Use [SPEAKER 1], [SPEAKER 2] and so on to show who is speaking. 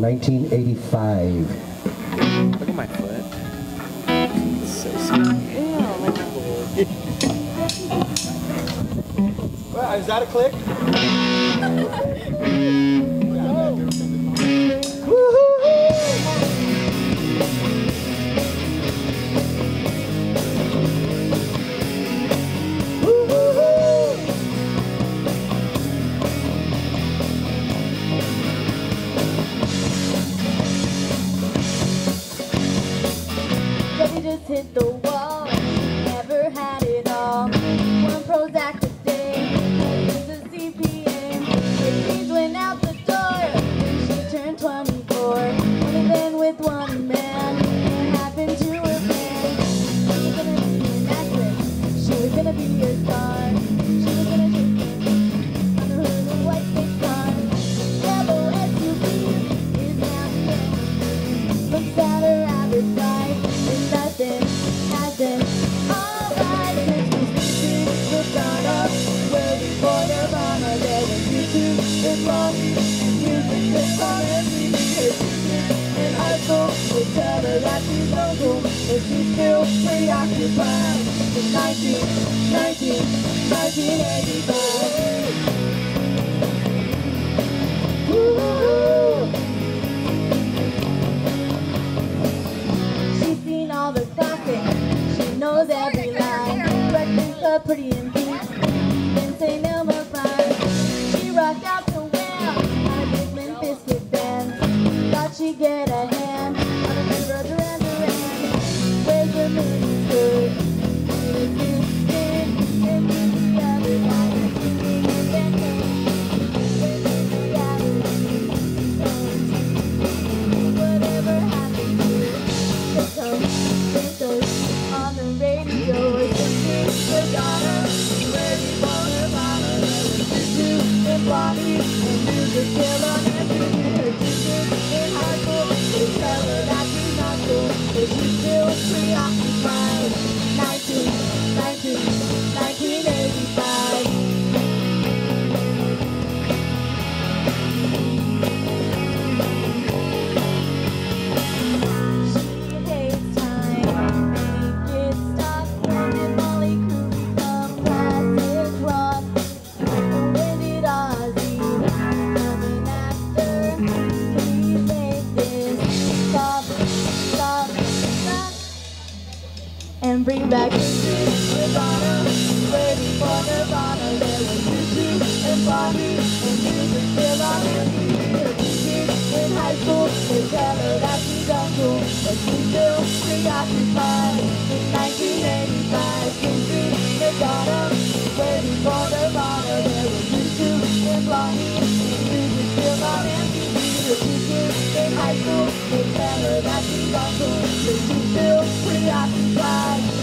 [SPEAKER 1] 1985.
[SPEAKER 2] Look at my foot. It's so skinny.
[SPEAKER 3] Is that a click?
[SPEAKER 4] hit the wall. Never had it all. One Prozac a day. A CPA. Her keys went out the door. when She turned 24. Only been with one man. YouTube and Lonnie, and music that's on MTV. Her teachers in high school would that she's no cool, but she's still preoccupied. It's 19, 19, 1985. Woo-hoo-hoo. She's seen all the. She knows every line. Club, Pretty get a still preoccupied. And bring back. Nirvana, ready for Nirvana. There was YouTube and and music in high school they tell her that she's uncool, but she's still preoccupied. In 1985, country Nirvana, ready for. Preocupada